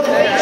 Yeah.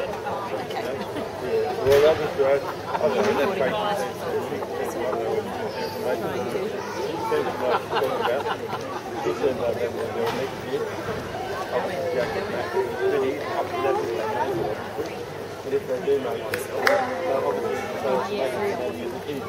Well, that was great. He said that they were doing next year. I was jacket back. Really up to that is But if they do make it, they'll obviously us make it and use the keys of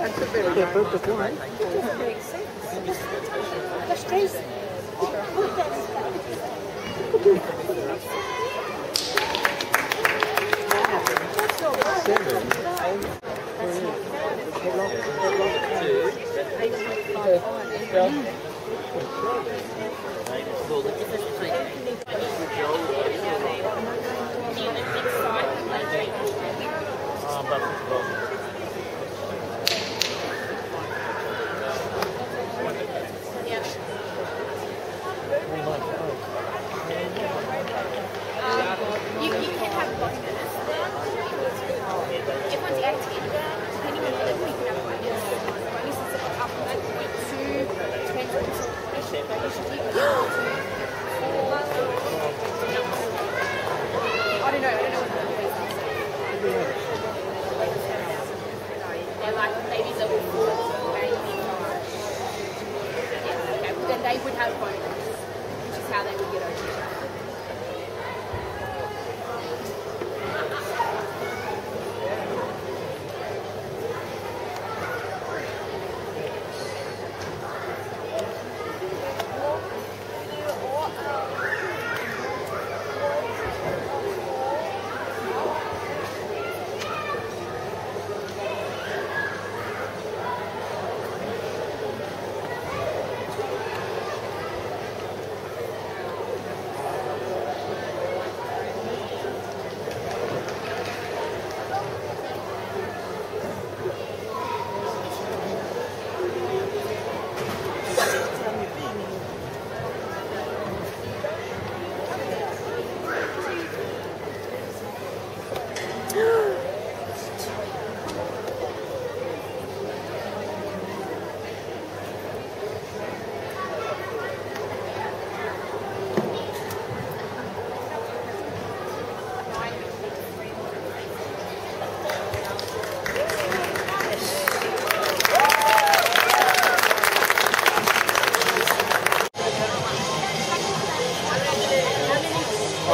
You,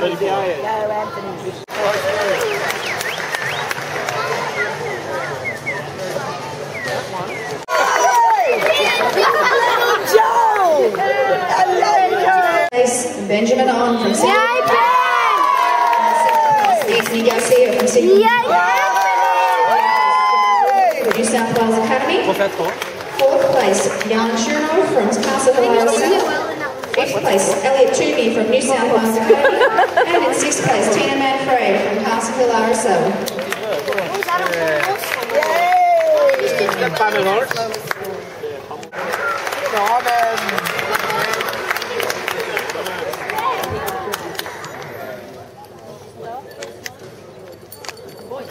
Go, Anthony. Benjamin on from Sydney. Yay, Ben! Anthony Garcia from Sydney. Yay, New South Wales Academy. What's that for? Fourth place, Jan Churnov from Castle Fifth place, Elliot Toomey from New South Wales and in sixth place, Tina Manfrey from Castle Hill RSL. That banner Lawrence?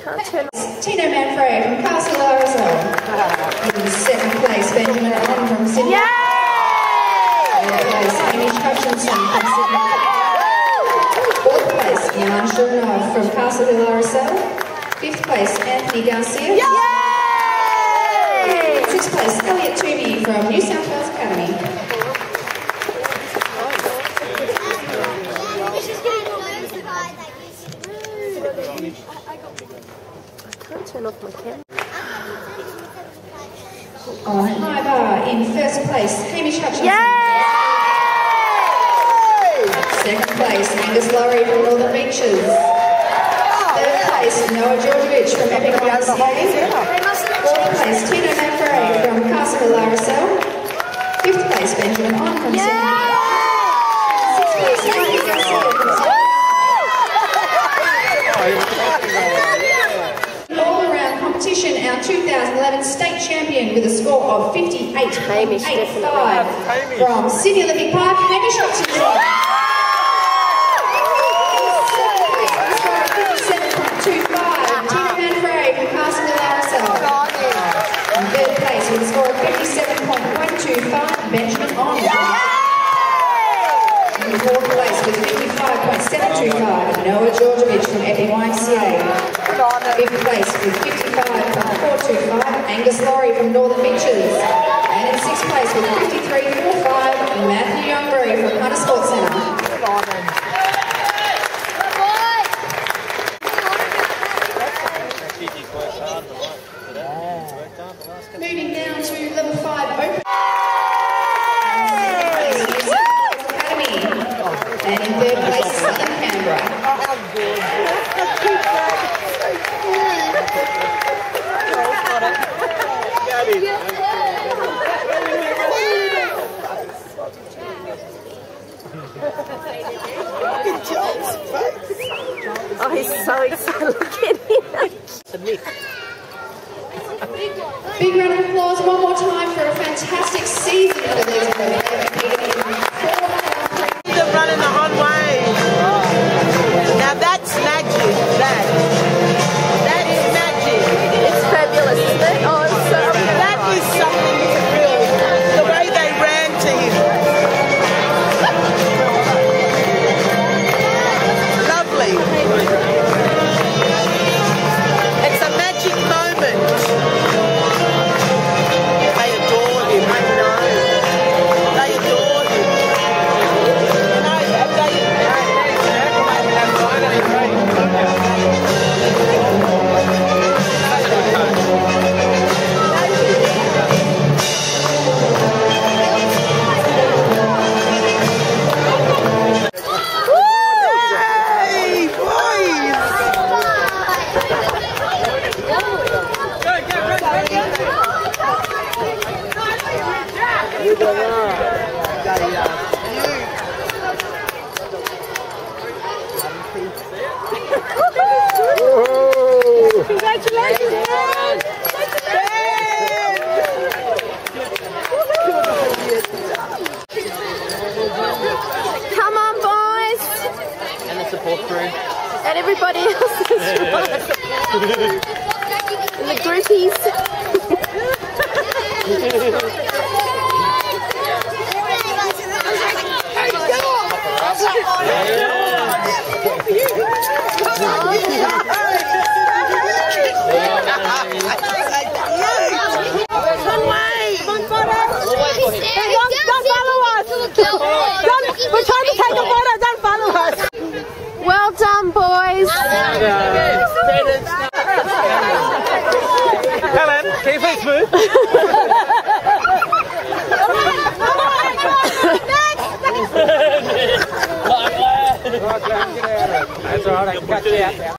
Can't turn Tina Manfrey from Castle Hill RSL. In seventh place, Benjamin On from Sydney. Yay! Third place, Amy Hutchinson from Sydney. Fourth place, Jan Churnov from Castle Hill RSL. Fifth Anthony Garcia. Yay! Sixth place, Elliot Toomey from New South Wales Academy. Oh, I can't turn off my camera. On high bar in first place, Hamish Hutchinson. Second place, Angus Laurie from Northern Beaches. Fourth place, from Castle RSL. Fifth place, Benjamin On from Sydney. Sixth place, Andy Garcia from Sydney. All around competition, our 2011 state champion with a score of 58.85 from Sydney Olympic Park, Hamish Hutchinson. Tina Manfrey from Castle RSL. In third place with a score of 57.125, Benjamin On. In fourth place with 55.725, Noah Georgievich from Epping YMCA. Fifth place with 55.425, Angus Laurie from Northern Beaches. And in sixth place with 53.45, Matthew Youngbury from Hunter Sports Centre. Moving down to level five open. Academy. And in third place, Southern Canberra. Oh, he's so excited. Look at him. Big round of applause one more time for a fantastic season for these women. And the support crew. And everybody else is right. And the groupies. We're trying to take a photo, don't follow us. Well done, boys. Helen, can you move? That's all right, I can you out.